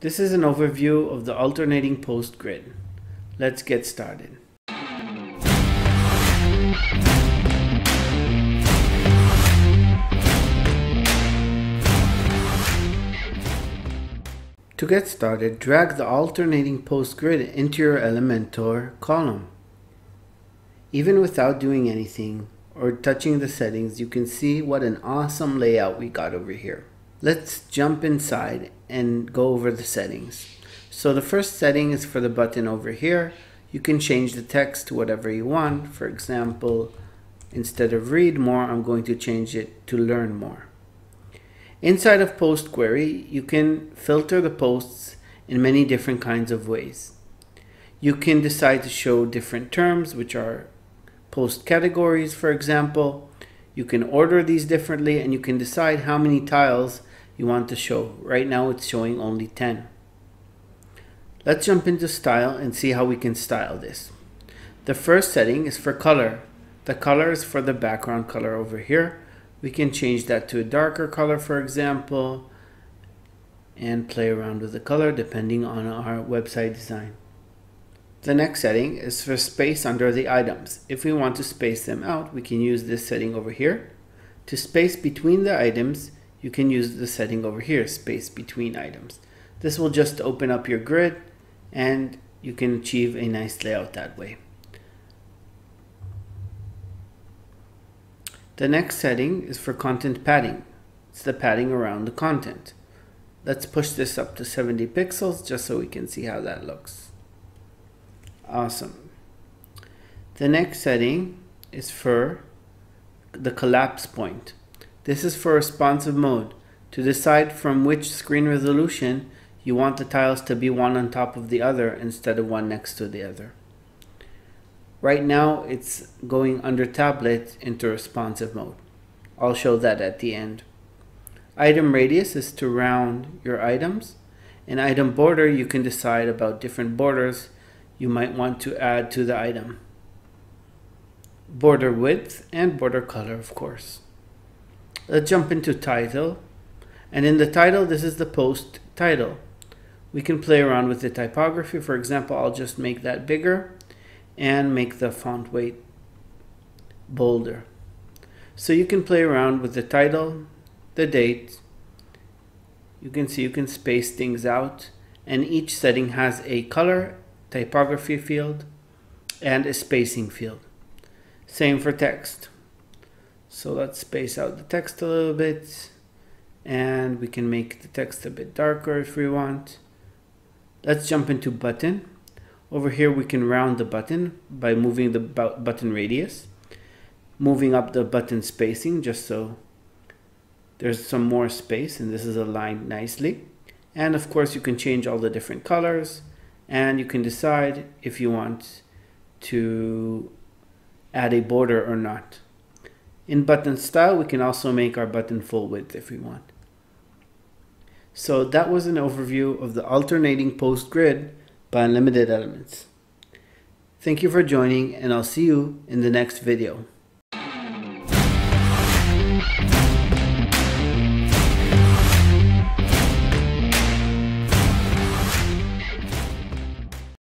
This is an overview of the alternating post grid. Let's get started. To get started, drag the alternating post grid into your Elementor column. Even without doing anything or touching the settings, you can see what an awesome layout we got over here. Let's jump inside and go over the settings. So the first setting is for the button over here. You can change the text to whatever you want. For example, instead of read more, I'm going to change it to learn more. Inside of Post Query, you can filter the posts in many different kinds of ways. You can decide to show different terms, which are post categories, for example. You can order these differently and you can decide how many tiles you want to show. Right now it's showing only 10. Let's jump into style and see how we can style this. The first setting is for color. The color is for the background color over here we can change that to a darker color, for example, and play around with the color depending on our website design. The next setting is for space under the items. If we want to space them out, we can use this setting over here. To space between the items, you can use the setting over here, space between items. This will just open up your grid and you can achieve a nice layout that way. The next setting is for content padding. It's the padding around the content. Let's push this up to 70 pixels just so we can see how that looks. Awesome. The next setting is for the collapse point. This is for responsive mode to decide from which screen resolution you want the tiles to be one on top of the other instead of one next to the other. Right now it's going under tablet into responsive mode. I'll show that at the end. Item radius is to round your items. In item border, you can decide about different borders you might want to add to the item. Border width and border color, of course. Let's jump into title. And in the title, this is the post title. We can play around with the typography. For example, I'll just make that bigger and make the font weight bolder. So you can play around with the title, the date. You can see you can space things out and each setting has a color, typography field, and a spacing field. Same for text. So let's space out the text a little bit and we can make the text a bit darker if we want. Let's jump into button. Over here we can round the button by moving the button radius, moving up the button spacing just so there's some more space and this is aligned nicely. And of course you can change all the different colors and you can decide if you want to add a border or not. In button style, we can also make our button full width if we want. So that was an overview of the alternating post grid by Unlimited Elements. Thank you for joining and I'll see you in the next video.